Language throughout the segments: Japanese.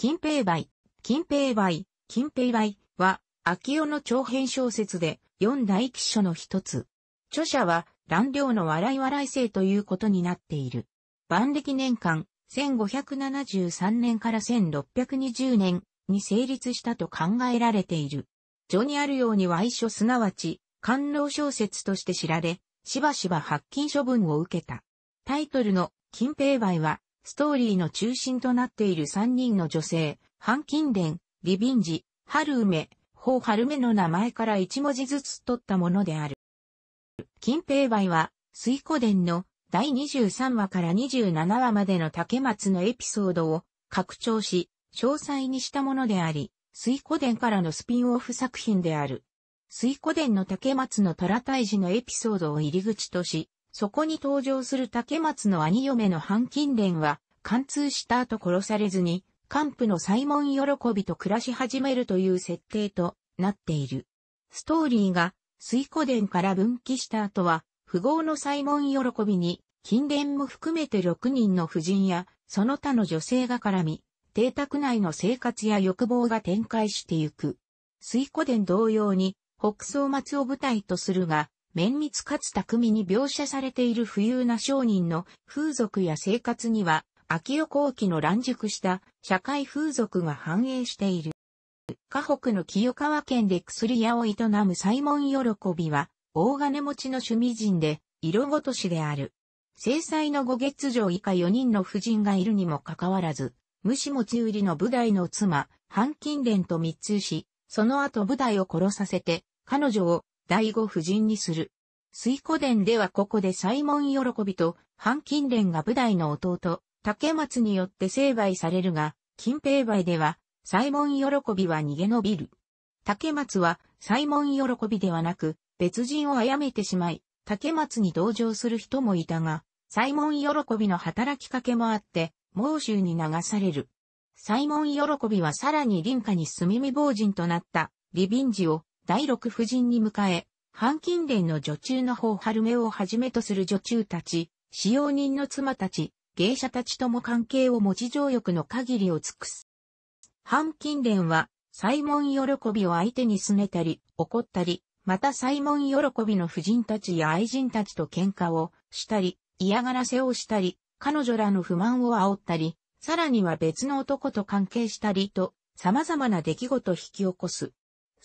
金平梅、金平梅、金平梅は、秋代の長編小説で四大記書の一つ。著者は、乱量の笑い笑い生ということになっている。万暦年間、1573年から1620年に成立したと考えられている。序にあるようには愛書すなわち、官能小説として知られ、しばしば発禁処分を受けた。タイトルの金平梅は、ストーリーの中心となっている三人の女性、半金蓮、リビンジ、春梅、法春梅の名前から一文字ずつ取ったものである。金平梅は、水古伝の第23話から27話までの竹松のエピソードを拡張し、詳細にしたものであり、水古伝からのスピンオフ作品である。水古伝の竹松の虎退治のエピソードを入り口とし、そこに登場する竹松の兄嫁の半金蓮は、貫通した後殺されずに、幹部の西門喜びと暮らし始めるという設定となっている。ストーリーが水古伝から分岐した後は、富豪の西門喜びに、金蓮も含めて6人の夫人や、その他の女性が絡み、邸宅内の生活や欲望が展開してゆく。水古伝同様に、北総松を舞台とするが、綿密かつ巧みに描写されている富裕な商人の風俗や生活には、秋代後期の乱熟した社会風俗が反映している。河北の清川県で薬屋を営む西門喜びは、大金持ちの趣味人で、色ごとしである。制裁の五月城以下4人の夫人がいるにもかかわらず、無視持ち売りの武代の妻、半金蓮と密通し、その後武代を殺させて、彼女を第五夫人にする。水古伝ではここで西門喜びと、半金蓮が武代の弟、竹松によって成敗されるが、金平梅では、西門喜びは逃げ延びる。竹松は、西門喜びではなく、別人を殺めてしまい、竹松に同情する人もいたが、西門喜びの働きかけもあって、猛州に流される。西門喜びはさらに林家に住み未亡人となったリビンジを第六夫人に迎え、半金蓮の女中の方春目をはじめとする女中たち、使用人の妻たち、芸者たちとも関係を持ち情欲の限りを尽くす。半金蓮は、西門喜びを相手に拗ねたり、怒ったり、また西門喜びの夫人たちや愛人たちと喧嘩をしたり、嫌がらせをしたり、彼女らの不満を煽ったり、さらには別の男と関係したりと、様々な出来事を引き起こす。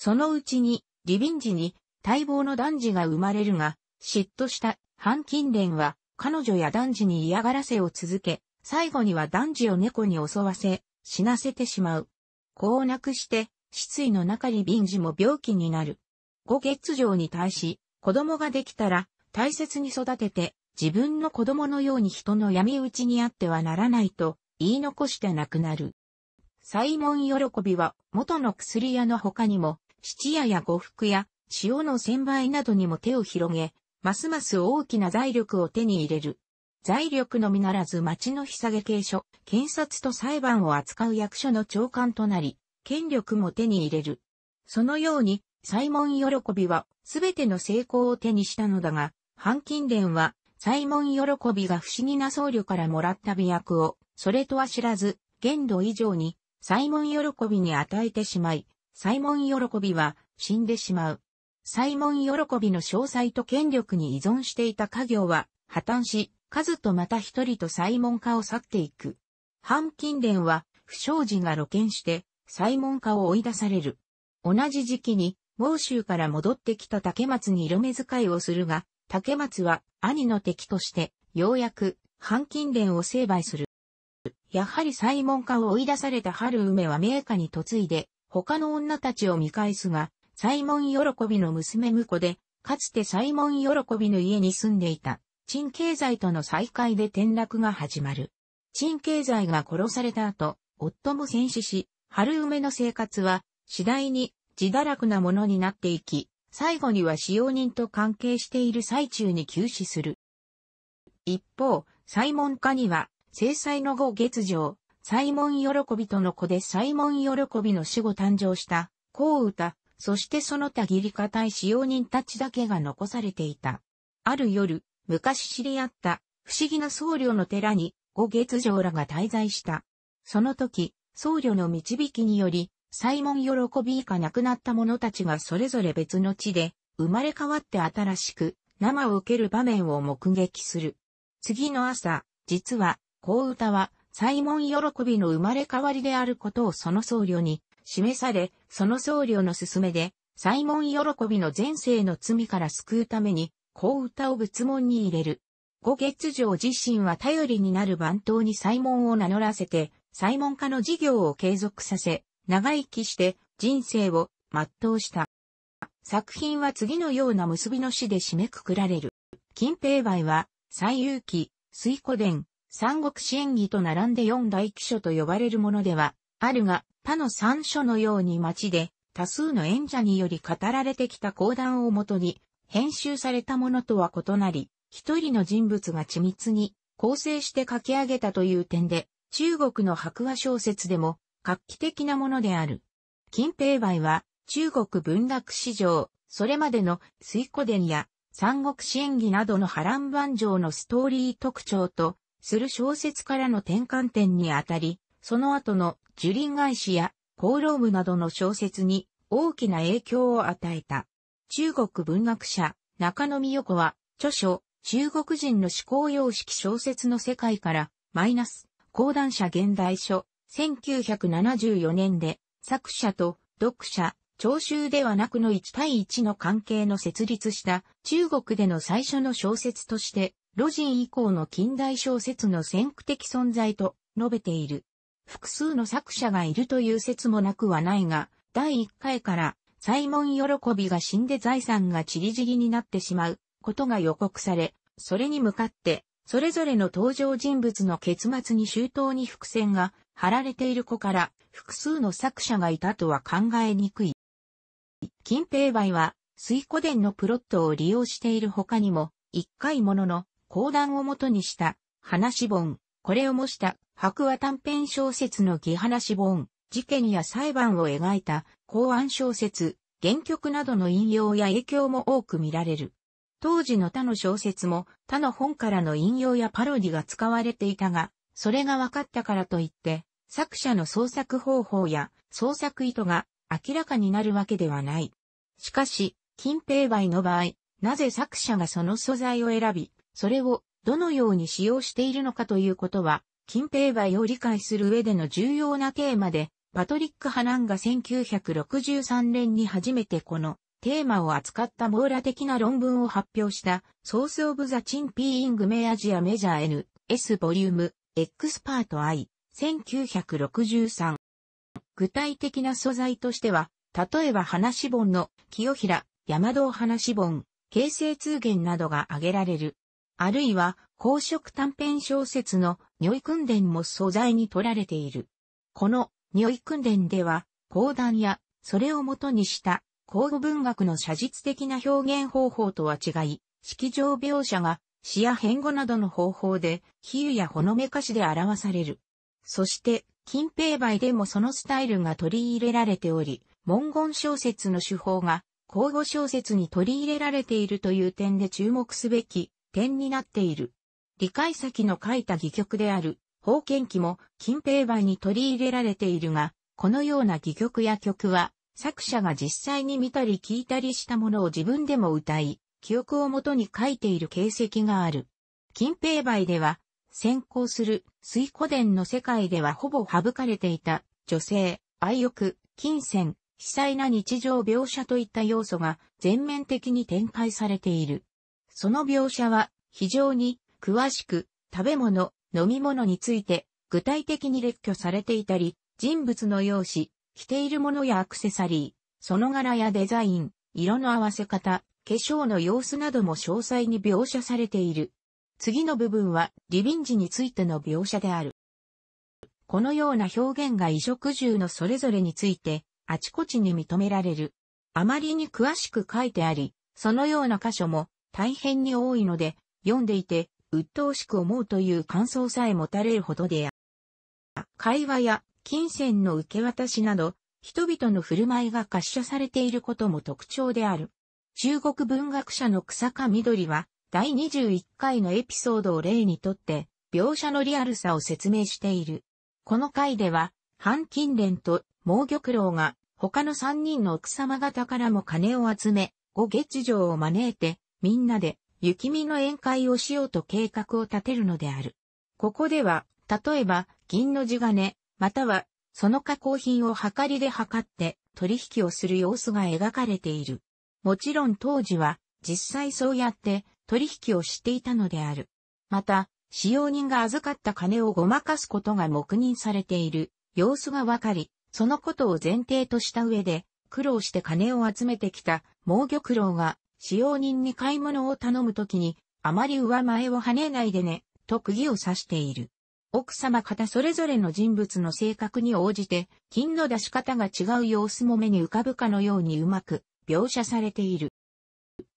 そのうちに、リビンジに待望の男児が生まれるが、嫉妬した半金蓮は、彼女や男児に嫌がらせを続け、最後には男児を猫に襲わせ、死なせてしまう。こうなくして、失意の中にンジも病気になる。五月城に対し、子供ができたら、大切に育てて、自分の子供のように人の闇討ちにあってはならないと、言い残して亡くなる。西門喜びは、元の薬屋の他にも、七夜や呉服や、塩の千倍などにも手を広げ、ますます大きな財力を手に入れる。財力のみならず町の久下警所、検察と裁判を扱う役所の長官となり、権力も手に入れる。そのように、西門喜びは、すべての成功を手にしたのだが、半金蓮は、西門喜びが不思議な僧侶からもらった美薬を、それとは知らず、限度以上に、西門喜びに与えてしまい、西門喜びは死んでしまう。西門喜びの詳細と権力に依存していた家業は破綻し、数とまた一人と西門家を去っていく。半金蓮は不祥事が露見して西門家を追い出される。同じ時期に孟州から戻ってきた竹松に色目使いをするが、竹松は兄の敵としてようやく半金蓮を成敗する。やはり西門家を追い出された春梅は名家に嫁いで他の女たちを見返すが、西門喜びの娘婿で、かつて西門喜びの家に住んでいた、陳経済との再会で転落が始まる。陳経済が殺された後、夫も戦死し、春梅の生活は次第に自堕落なものになっていき、最後には使用人と関係している最中に急死する。一方、西門家には、制裁の後月上、西門喜びとの子で西門喜びの死後誕生した、甲歌、そしてその他義理堅い使用人たちだけが残されていた。ある夜、昔知り合った不思議な僧侶の寺に五月城らが滞在した。その時、僧侶の導きにより、サイモン喜び以下亡くなった者たちがそれぞれ別の地で生まれ変わって新しく生を受ける場面を目撃する。次の朝、実は、こう歌は、サイモン喜びの生まれ変わりであることをその僧侶に示され、その僧侶の勧めで、サイモン喜びの前世の罪から救うために、こう歌を仏門に入れる。五月城自身は頼りになる番頭にサイモンを名乗らせて、サイモン化の事業を継続させ、長生きして人生を全うした。作品は次のような結びの詩で締めくくられる。金平梅は、西遊記、水古伝、三国志演義と並んで四大記書と呼ばれるものでは、あるが、他の三書のように町で、多数の演者により語られてきた講談をもとに、編集されたものとは異なり、一人の人物が緻密に構成して書き上げたという点で、中国の白話小説でも画期的なものである。金平梅は中国文学史上、それまでの水古伝や三国志演義などの波乱万丈のストーリー特徴とする小説からの転換点にあたり、その後の樹林返しや功労無などの小説に大きな影響を与えた。中国文学者、中野美代子は、著書、中国人の思考様式小説の世界から、マイナス、講談社現代書、1974年で、作者と読者、聴衆ではなくの1対1の関係の設立した中国での最初の小説として、ロジン以降の近代小説の先駆的存在と述べている。複数の作者がいるという説もなくはないが、第1回からサイモン喜びが死んで財産が散り散りになってしまうことが予告され、それに向かってそれぞれの登場人物の結末に周到に伏線が貼られている子から複数の作者がいたとは考えにくい。金平梅は、水古伝のプロットを利用している他にも、一回ものの講談をもとにした話本、これを模した白話短編小説の義話本、事件や裁判を描いた公安小説、原曲などの引用や影響も多く見られる。当時の他の小説も他の本からの引用やパロディが使われていたが、それが分かったからといって、作者の創作方法や創作意図が明らかになるわけではない。しかし、金平梅の場合、なぜ作者がその素材を選び、それをどのように使用しているのかということは、金平梅を理解する上での重要なテーマで、パトリック・ハナンが1963年に初めてこのテーマを扱った網羅的な論文を発表した、ソース・オブ・ザ・チン・ピーイング・メアジア・メジャー N、S ボリューム、エクスパート I、1963。具体的な素材としては、例えば話本の清平、山道話本、形成通言などが挙げられる。あるいは、公職短編小説の如意訓伝も素材に取られている。この如意訓伝では、講談や、それをもとにした口語文学の写実的な表現方法とは違い、式場描写が詩や変語などの方法で、比喩やほのめかしで表される。そして、金平梅でもそのスタイルが取り入れられており、文言小説の手法が、口語小説に取り入れられているという点で注目すべき点になっている。理解先の書いた戯曲である、封建記も金平梅に取り入れられているが、このような戯曲や曲は、作者が実際に見たり聞いたりしたものを自分でも歌い、記憶をもとに書いている形跡がある。金平梅では、先行する水古伝の世界ではほぼ省かれていた女性、愛欲、金銭、悲細な日常描写といった要素が全面的に展開されている。その描写は非常に詳しく食べ物、飲み物について具体的に列挙されていたり、人物の容姿、着ているものやアクセサリー、その柄やデザイン、色の合わせ方、化粧の様子なども詳細に描写されている。次の部分は、リビンジについての描写である。このような表現が衣食住のそれぞれについて、あちこちに認められる。あまりに詳しく書いてあり、そのような箇所も大変に多いので、読んでいて、鬱陶しく思うという感想さえ持たれるほどであ。会話や金銭の受け渡しなど、人々の振る舞いが滑車されていることも特徴である。中国文学者の草加緑は、第21回のエピソードを例にとって、描写のリアルさを説明している。この回では、半金蓮と毛玉郎が他の三人の奥様方からも金を集め、五月城を招いて、みんなで雪見の宴会をしようと計画を立てるのである。ここでは、例えば、銀の地金、または、その加工品を計りで測って取引をする様子が描かれている。もちろん当時は、実際そうやって取引をしていたのである。また、使用人が預かった金をごまかすことが黙認されている様子がわかり、そのことを前提とした上で、苦労して金を集めてきた毛玉郎が使用人に買い物を頼むときに、あまり上前を跳ねないでね、と釘を刺している。奥様方それぞれの人物の性格に応じて、金の出し方が違う様子も目に浮かぶかのようにうまく描写されている。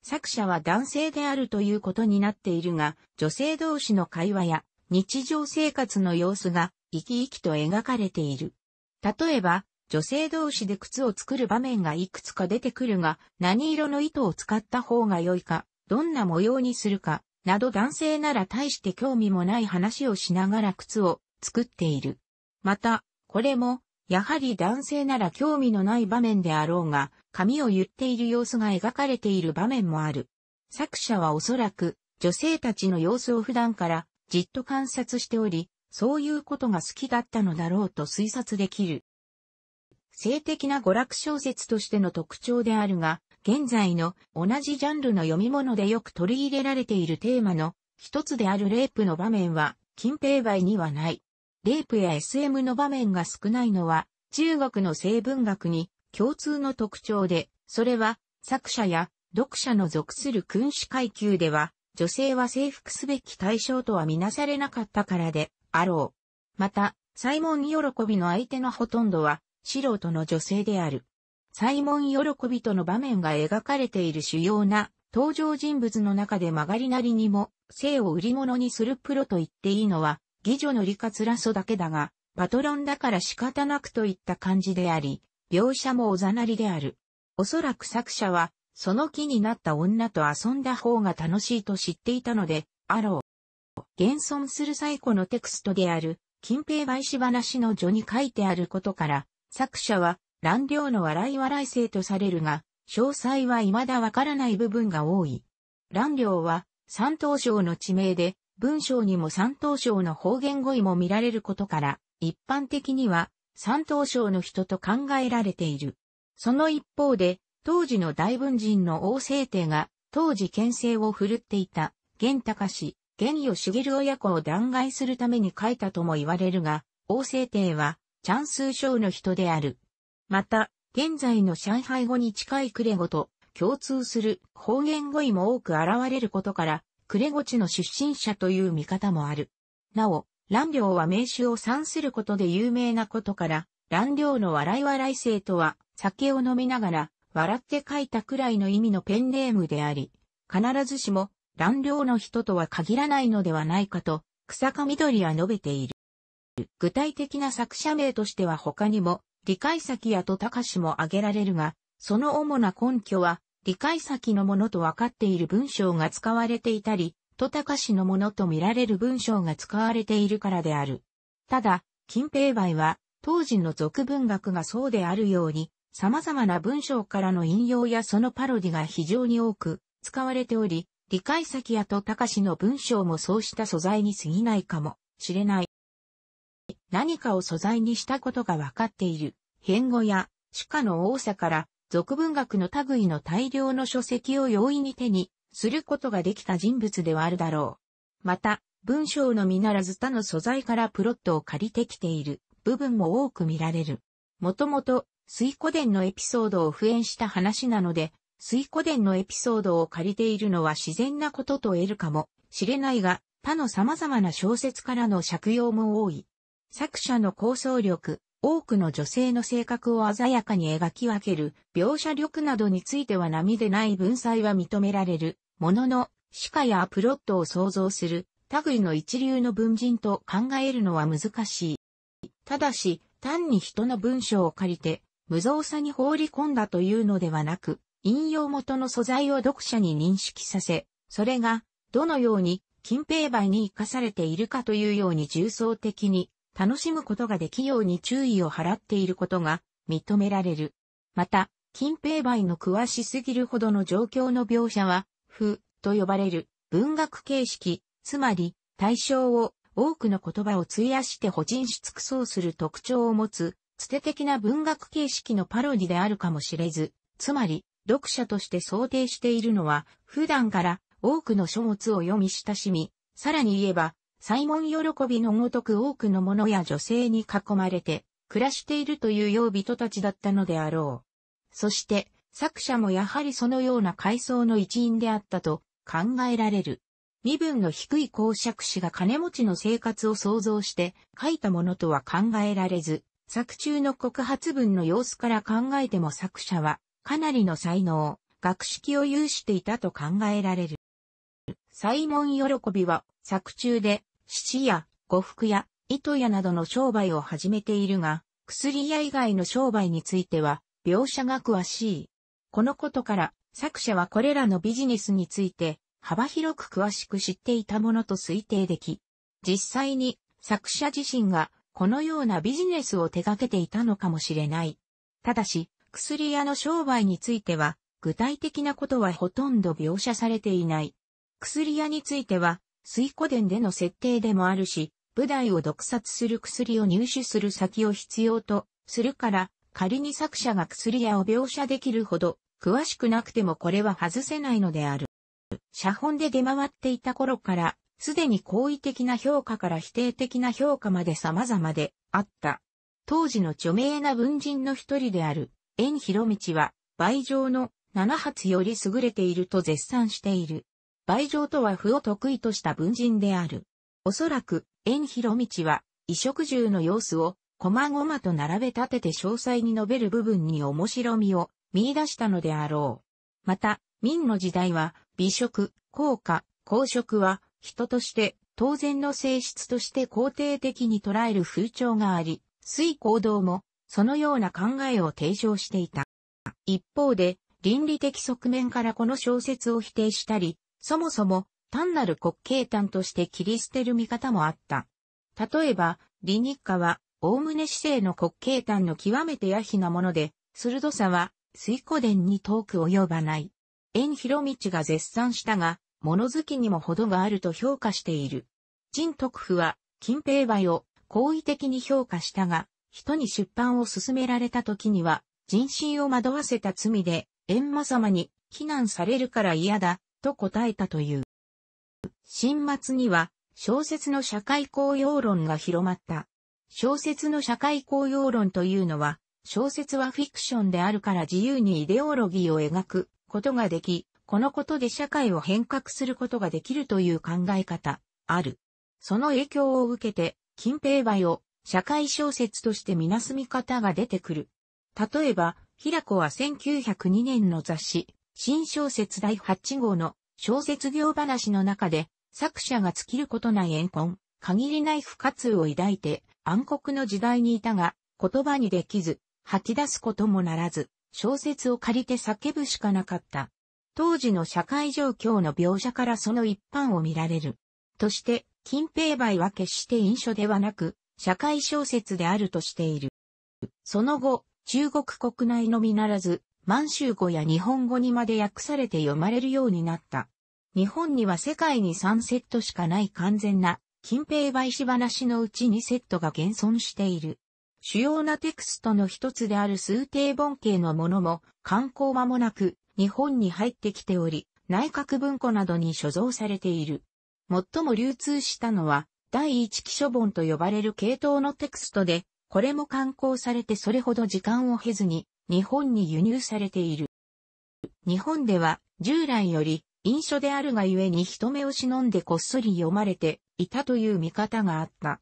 作者は男性であるということになっているが、女性同士の会話や日常生活の様子が生き生きと描かれている。例えば、女性同士で靴を作る場面がいくつか出てくるが、何色の糸を使った方が良いか、どんな模様にするか、など男性なら大して興味もない話をしながら靴を作っている。また、これも、やはり男性なら興味のない場面であろうが、髪を言っている様子が描かれている場面もある。作者はおそらく、女性たちの様子を普段からじっと観察しており、そういうことが好きだったのだろうと推察できる。性的な娯楽小説としての特徴であるが、現在の同じジャンルの読み物でよく取り入れられているテーマの一つであるレイプの場面は、近平梅にはない。レイプや SM の場面が少ないのは、中国の性文学に共通の特徴で、それは作者や読者の属する君主階級では、女性は征服すべき対象とはみなされなかったからで、あろう。また、サイモン喜びの相手のほとんどは、素人の女性である。サイモン喜びとの場面が描かれている主要な登場人物の中で曲がりなりにも性を売り物にするプロと言っていいのは、義女の理カツラソだけだが、パトロンだから仕方なくといった感じであり、描写もおざなりである。おそらく作者は、その気になった女と遊んだ方が楽しいと知っていたので、あろう。現存する最古のテクストである、近平梅子話の序に書いてあることから、作者は乱量の笑い笑い性とされるが、詳細は未だわからない部分が多い。乱量は三等省の地名で、文章にも三等省の方言語彙も見られることから、一般的には三等省の人と考えられている。その一方で、当時の大文人の王政帝が、当時県政を振るっていた、玄隆玄与茂親子を弾劾するために書いたとも言われるが、王政帝は、チャンスー省の人である。また、現在の上海語に近いクレ語と共通する方言語彙も多く現れることから、クレ語地の出身者という見方もある。なお、乱量は名手を賛することで有名なことから、乱量の笑い笑い性とは、酒を飲みながら、笑って書いたくらいの意味のペンネームであり、必ずしも乱量の人とは限らないのではないかと、草上緑は述べている。具体的な作者名としては他にも、理解先やと隆も挙げられるが、その主な根拠は、理解先のものと分かっている文章が使われていたり、と隆のものと見られる文章が使われているからである。ただ、近平梅は、当時の俗文学がそうであるように、様々な文章からの引用やそのパロディが非常に多く使われており、理解先やと隆の文章もそうした素材に過ぎないかもしれない。何かを素材にしたことが分かっている。変語や主家の多さから俗文学の類の大量の書籍を容易に手にすることができた人物ではあるだろう。また、文章のみならず他の素材からプロットを借りてきている部分も多く見られる。もともと、水古伝のエピソードを普遍した話なので、水古伝のエピソードを借りているのは自然なことと得るかもしれないが、他の様々な小説からの借用も多い。作者の構想力、多くの女性の性格を鮮やかに描き分ける描写力などについては波でない文才は認められるものの、詩歌やプロットを想像する類の一流の文人と考えるのは難しい。ただし、単に人の文章を借りて無造作に放り込んだというのではなく、引用元の素材を読者に認識させ、それがどのように近平梅に活かされているかというように重層的に楽しむことができように注意を払っていることが認められる。また、近平梅の詳しすぎるほどの状況の描写は、不と呼ばれる文学形式、つまり対象を多くの言葉を費やして保人し尽くそうする特徴を持つ、つて的な文学形式のパロディであるかもしれず、つまり、読者として想定しているのは、普段から多くの書物を読み親しみ、さらに言えば、サ門喜びのごとく多くの者や女性に囲まれて、暮らしているというよう人たちだったのであろう。そして、作者もやはりそのような階層の一員であったと考えられる。身分の低い公爵士が金持ちの生活を想像して書いたものとは考えられず、作中の告発文の様子から考えても作者はかなりの才能、学識を有していたと考えられる。サイモン喜びは作中で七や呉服や糸屋などの商売を始めているが、薬屋以外の商売については描写が詳しい。このことから作者はこれらのビジネスについて幅広く詳しく知っていたものと推定でき、実際に作者自身がこのようなビジネスを手掛けていたのかもしれない。ただし、薬屋の商売については、具体的なことはほとんど描写されていない。薬屋については、水湖伝での設定でもあるし、部隊を毒殺する薬を入手する先を必要とするから、仮に作者が薬屋を描写できるほど、詳しくなくてもこれは外せないのである。写本で出回っていた頃から、すでに好意的な評価から否定的な評価まで様々であった。当時の著名な文人の一人である、円広道は、倍上の七発より優れていると絶賛している。倍上とは負を得意とした文人である。おそらく、円広道は、衣食住の様子を、細々と並べ立てて詳細に述べる部分に面白みを見出したのであろう。また、明の時代は、美食、効果、公職は、人として当然の性質として肯定的に捉える風潮があり、水行動もそのような考えを提唱していた。一方で、倫理的側面からこの小説を否定したり、そもそも単なる滑稽譚として切り捨てる見方もあった。例えば、理日課は、おおむね市政の滑稽譚の極めて野非なもので、鋭さは、水古伝に遠く及ばない。縁広道が絶賛したが、物好きにも程があると評価している。陳徳府は、金平梅を好意的に評価したが、人に出版を進められた時には、人心を惑わせた罪で、閻魔様に非難されるから嫌だ、と答えたという。新末には、小説の社会公用論が広まった。小説の社会公用論というのは、小説はフィクションであるから自由にイデオロギーを描くことができ、このことで社会を変革することができるという考え方、ある。その影響を受けて、近平梅を社会小説としてみなす見方が出てくる。例えば、平子は1902年の雑誌、新小説第8号の小説業話の中で、作者が尽きることない怨恨、限りない不活を抱いて暗黒の時代にいたが、言葉にできず、吐き出すこともならず、小説を借りて叫ぶしかなかった。当時の社会状況の描写からその一般を見られる。として、近平梅は決して印書ではなく、社会小説であるとしている。その後、中国国内のみならず、満州語や日本語にまで訳されて読まれるようになった。日本には世界に3セットしかない完全な、近平梅詩話のうち2セットが現存している。主要なテクストの一つである数定本系のものも、観光間もなく、日本に入ってきており、内閣文庫などに所蔵されている。最も流通したのは、第一記書本と呼ばれる系統のテクストで、これも刊行されてそれほど時間を経ずに、日本に輸入されている。日本では、従来より、印書であるがゆえに人目を忍んでこっそり読まれていたという見方があった。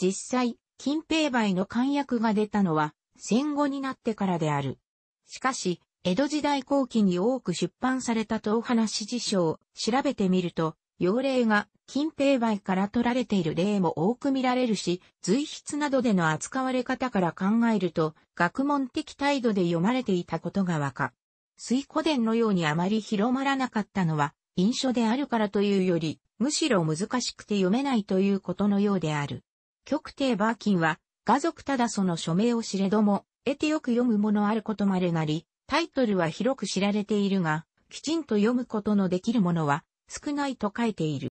実際、金平梅の漢訳が出たのは戦後になってからである。しかし、江戸時代後期に多く出版された東話辞書を調べてみると、用例が金平梅から取られている例も多く見られるし、随筆などでの扱われ方から考えると、学問的態度で読まれていたことがわか。水古伝のようにあまり広まらなかったのは、印書であるからというより、むしろ難しくて読めないということのようである。極帝バーキンは、画族ただその署名を知れども、得てよく読むものあることまでなり、タイトルは広く知られているが、きちんと読むことのできるものは少ないと書いている。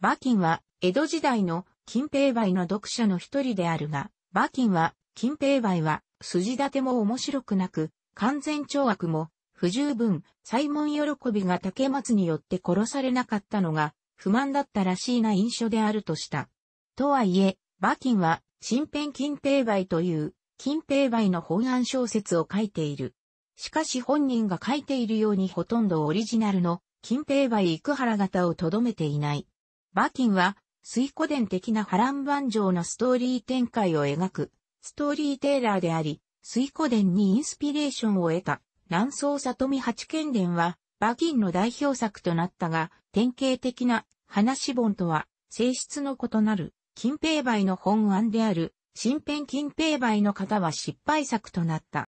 バーキンは江戸時代の金平梅の読者の一人であるが、バーキンは金平梅は筋立ても面白くなく、完全懲悪も不十分、西門喜びが竹松によって殺されなかったのが不満だったらしいな印象であるとした。とはいえ、バーキンは新編金平梅という金平梅の本案小説を書いている。しかし本人が書いているようにほとんどオリジナルの金平梅生原型をとどめていない。バーキンは水古伝的な波乱万丈のストーリー展開を描くストーリーテーラーであり、水古伝にインスピレーションを得た南宋里見八剣伝はバーキンの代表作となったが、典型的な話本とは性質の異なる金平梅の本案である、新編金平梅の方は失敗作となった。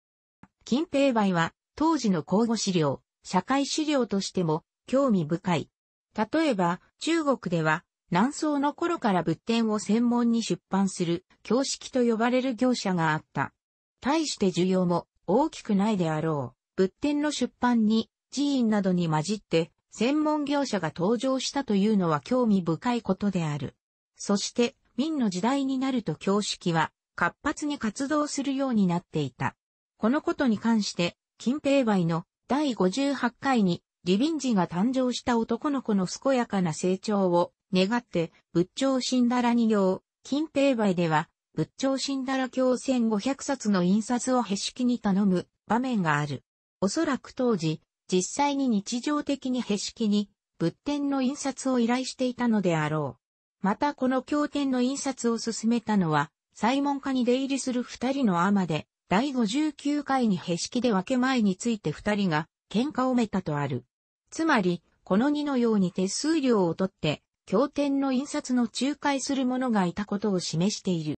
金平梅は、当時の交互資料、社会資料としても、興味深い。例えば、中国では、南宋の頃から仏典を専門に出版する、教式と呼ばれる業者があった。対して需要も大きくないであろう。仏典の出版に、寺院などに混じって、専門業者が登場したというのは興味深いことである。そして、明の時代になると教式は活発に活動するようになっていた。このことに関して、金平梅の第58回に、リビンジが誕生した男の子の健やかな成長を願って、仏頂神だら二行、金平梅では、仏頂神だら経1500冊の印刷をへしきに頼む場面がある。おそらく当時、実際に日常的にへしきに仏典の印刷を依頼していたのであろう。またこの経典の印刷を進めたのは、西門家に出入りする二人の尼で、第59回にへしきで分け前について二人が喧嘩をめたとある。つまり、この二のように手数料を取って、経典の印刷の仲介する者がいたことを示している。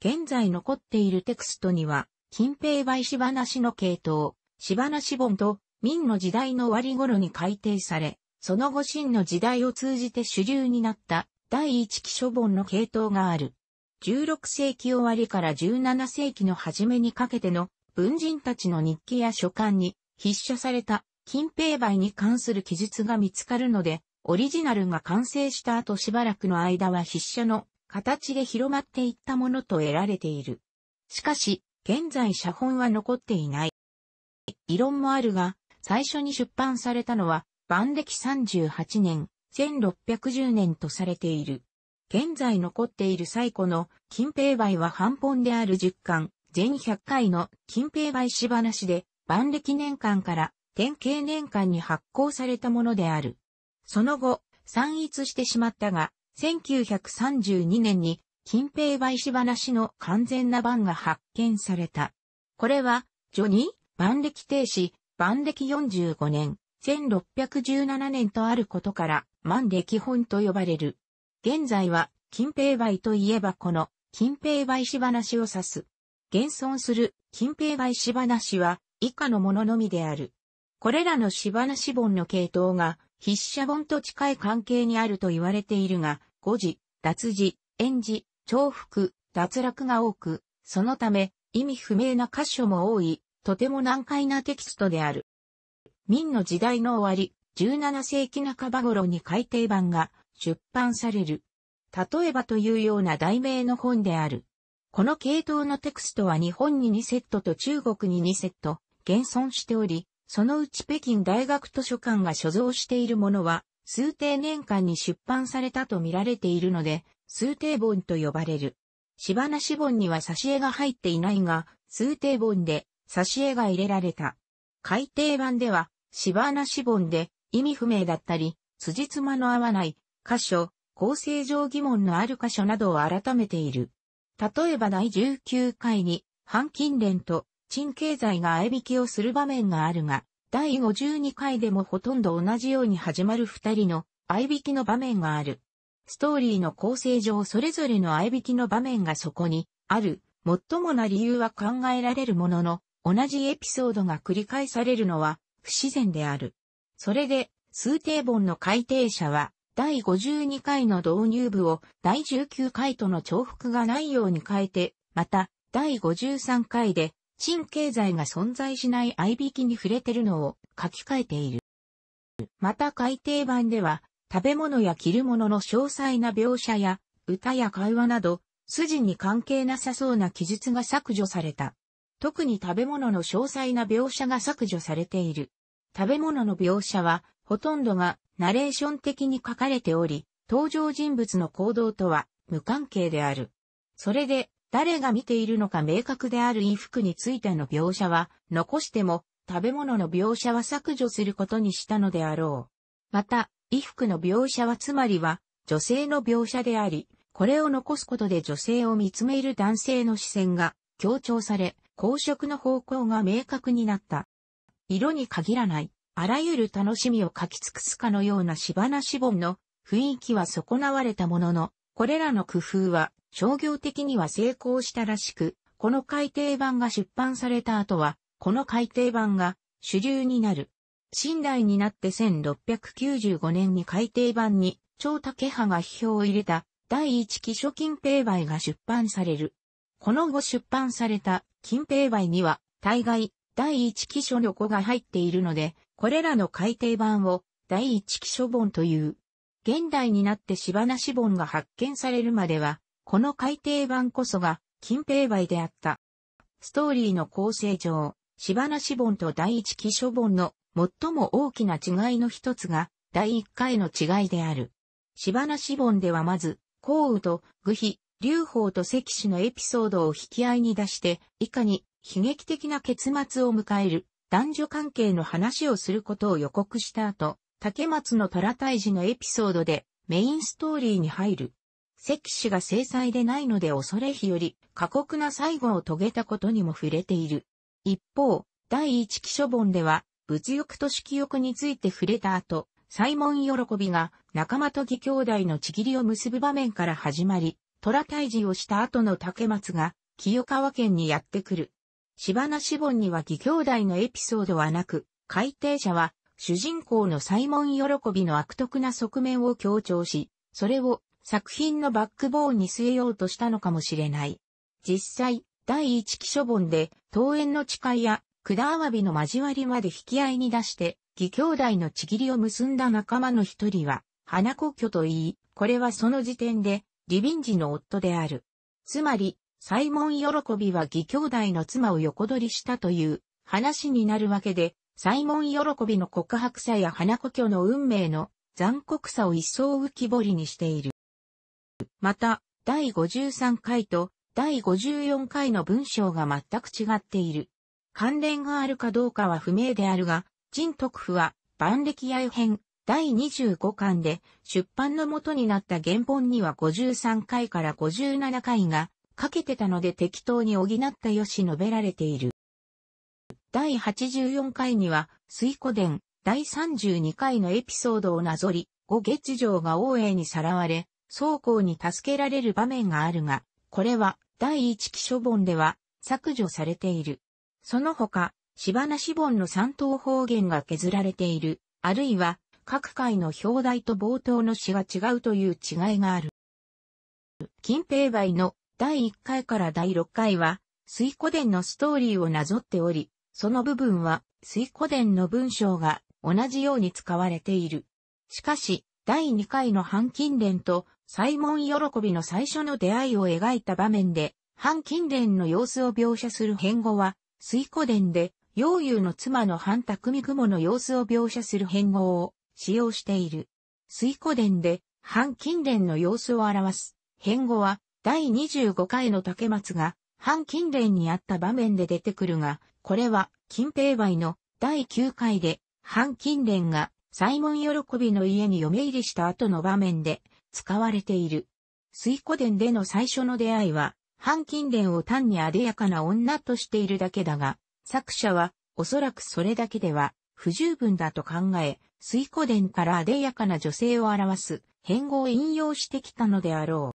現在残っているテクストには、金平梅し話の系統、し話本と、明の時代の終わり頃に改定され、その後秦の時代を通じて主流になった第一期書本の系統がある。16世紀終わりから17世紀の初めにかけての文人たちの日記や書簡に筆写された金平梅に関する記述が見つかるので、オリジナルが完成した後しばらくの間は筆写の形で広まっていったものと得られている。しかし、現在写本は残っていない。異論もあるが、最初に出版されたのは、万暦38年、1610年とされている。現在残っている最古の金平梅は版本である10巻、全100回の金平梅し話で、万暦年間から典型年間に発行されたものである。その後、散逸してしまったが、1932年に金平梅し話の完全な版が発見された。これは、序に万暦停止、万暦45年、1617年とあることから、万歴本と呼ばれる。現在は、金平梅といえばこの、金平梅し話を指す。現存する、金平梅し話は、以下のもののみである。これらのし本の系統が、筆写本と近い関係にあると言われているが、誤字、脱字、演字、重複、脱落が多く、そのため、意味不明な箇所も多い、とても難解なテキストである。明の時代の終わり、17世紀半ば頃に改訂版が出版される。例えばというような題名の本である。この系統のテクストは日本に2セットと中国に2セット、現存しており、そのうち北京大学図書館が所蔵しているものは、数定年間に出版されたと見られているので、数定本と呼ばれる。しばなし本には挿絵が入っていないが、数定本で挿絵が入れられた。改訂版では、しばなし本で意味不明だったり、辻褄の合わない箇所、構成上疑問のある箇所などを改めている。例えば第19回に、反金蓮と陳経済が合いびきをする場面があるが、第52回でもほとんど同じように始まる二人の合いびきの場面がある。ストーリーの構成上それぞれの合いびきの場面がそこにある。最もな理由は考えられるものの、同じエピソードが繰り返されるのは不自然である。それで、数定本の改定者は、第52回の導入部を第19回との重複がないように変えて、また、第53回で、新経済が存在しない合いびきに触れてるのを書き換えている。また改訂版では、食べ物や着るものの詳細な描写や、歌や会話など、筋に関係なさそうな記述が削除された。特に食べ物の詳細な描写が削除されている。食べ物の描写は、ほとんどがナレーション的に書かれており、登場人物の行動とは無関係である。それで、誰が見ているのか明確である衣服についての描写は、残しても、食べ物の描写は削除することにしたのであろう。また、衣服の描写はつまりは、女性の描写であり、これを残すことで女性を見つめる男性の視線が強調され、公職の方向が明確になった。色に限らない。あらゆる楽しみを書き尽くすかのようなしばなしぼんの雰囲気は損なわれたものの、これらの工夫は商業的には成功したらしく、この改訂版が出版された後は、この改訂版が主流になる。清代になって1695年に改訂版に、超竹派が批評を入れた第一期書金平売が出版される。この後出版された金平売には、大概第一期書の語が入っているので、これらの改訂版を第一期書本という。現代になって柴なし本が発見されるまでは、この改訂版こそが金平売であった。ストーリーの構成上、柴なし本と第一期書本の最も大きな違いの一つが第一回の違いである。柴なし本ではまず、項羽と具肥、劉邦と関氏のエピソードを引き合いに出して、以下に悲劇的な結末を迎える男女関係の話をすることを予告した後、竹松の虎退治のエピソードでメインストーリーに入る。関氏が制裁でないので恐れ日より過酷な最後を遂げたことにも触れている。一方、第一期書本では物欲と色欲について触れた後、サイモン喜びが仲間と義兄弟のちぎりを結ぶ場面から始まり、虎退治をした後の竹松が清川県にやってくる。柴なし本には義兄弟のエピソードはなく、改訂者は主人公のサイモン喜びの悪徳な側面を強調し、それを作品のバックボーンに据えようとしたのかもしれない。実際、第一期書本で、桃園の誓いや管アワビの交わりまで引き合いに出して、義兄弟のちぎりを結んだ仲間の一人は、花子居と言い、これはその時点で、リビンジの夫である。つまり、サイモン喜びは義兄弟の妻を横取りしたという話になるわけで、サイモン喜びの告白さや花子居の運命の残酷さを一層浮き彫りにしている。また、第53回と第54回の文章が全く違っている。関連があるかどうかは不明であるが、陳徳府は万歴愛編第25巻で出版の元になった原本には53回から57回がかけてたので適当に補ったよし述べられている。第84回には、水古伝、第32回のエピソードをなぞり、五月城が王英にさらわれ、宗公に助けられる場面があるが、これは第一期書本では削除されている。その他、柴なし本の三等方言が削られている、あるいは各回の表題と冒頭の詩が違うという違いがある。金平梅の第1回から第6回は、水古伝のストーリーをなぞっており、その部分は水古伝の文章が同じように使われている。しかし、第2回の反近伝とサイモン喜びの最初の出会いを描いた場面で、反近伝の様子を描写する変語は、水古伝で、陽遊の妻の反匠雲の様子を描写する変語を使用している。水古伝で、反近伝の様子を表す変語は、第25回の竹松が反近伝にあった場面で出てくるが、これは金平梅の第9回で反近伝がサイモン喜びの家に嫁入りした後の場面で使われている。水古伝での最初の出会いは、反近伝を単に艶やかな女としているだけだが、作者はおそらくそれだけでは不十分だと考え、水古伝から艶やかな女性を表す変語を引用してきたのであろ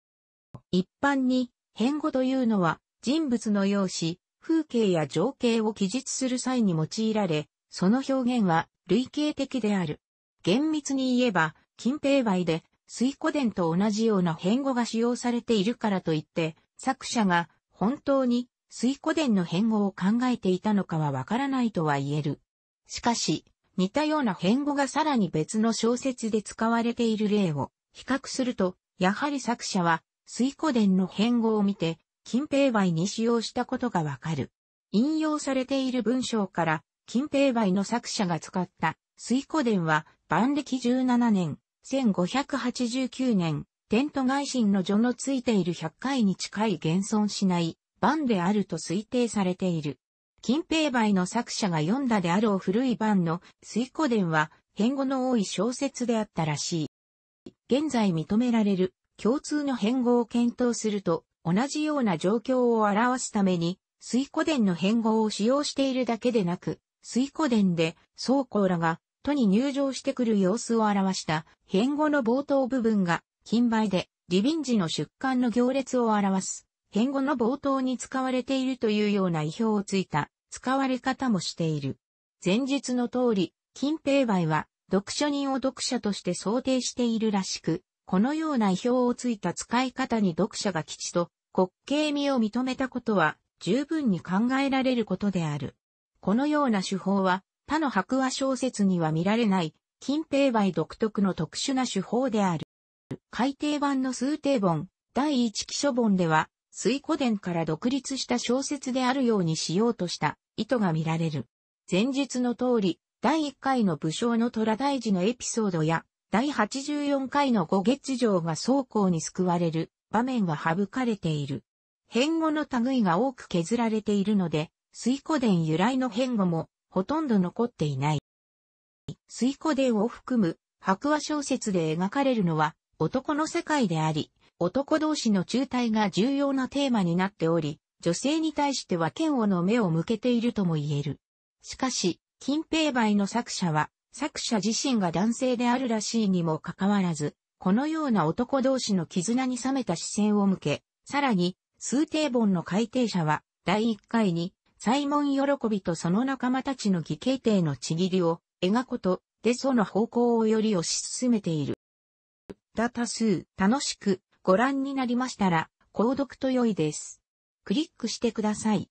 う。一般に、変語というのは、人物の容姿、風景や情景を記述する際に用いられ、その表現は類型的である。厳密に言えば、金平梅で水古伝と同じような変語が使用されているからといって、作者が本当に水古伝の変語を考えていたのかはわからないとは言える。しかし、似たような変語がさらに別の小説で使われている例を比較すると、やはり作者は水古伝の変語を見て、金平梅に使用したことがわかる。引用されている文章から、金平梅の作者が使った水古伝は、万暦17年、1589年、テント外神の序のついている100回に近い現存しない版であると推定されている。金平梅の作者が読んだであろう古い版の水古伝は変語の多い小説であったらしい。現在認められる共通の変語を検討すると同じような状況を表すために水古伝の変語を使用しているだけでなく、水古伝で宗公らが都に入場してくる様子を表した変語の冒頭部分が金梅でリビン時の出棺の行列を表す変語の冒頭に使われているというような意表をついた使われ方もしている。前述の通り、金平梅は読書人を読者として想定しているらしく、このような意表をついた使い方に読者が吉と滑稽味を認めたことは十分に考えられることである。このような手法は他の白話小説には見られない、金平梅独特の特殊な手法である。改訂版の数定本、第一記書本では、水古伝から独立した小説であるようにしようとした意図が見られる。前述の通り、第1回の武将の虎大寺のエピソードや、第84回の五月城が走行に救われる場面は省かれている。変語の類が多く削られているので、水古伝由来の変語もほとんど残っていない。水古伝を含む白話小説で描かれるのは男の世界であり、男同士の中退が重要なテーマになっており、女性に対しては嫌悪の目を向けているとも言える。しかし、金平梅の作者は、作者自身が男性であるらしいにもかかわらず、このような男同士の絆に冷めた視線を向け、さらに、数定本の改訂者は、第1回にサイモン喜びとその仲間たちの義兄弟のちぎりを描くとでその方向をより推し進めている。ダタ数、楽しくご覧になりましたら、購読と良いです。クリックしてください。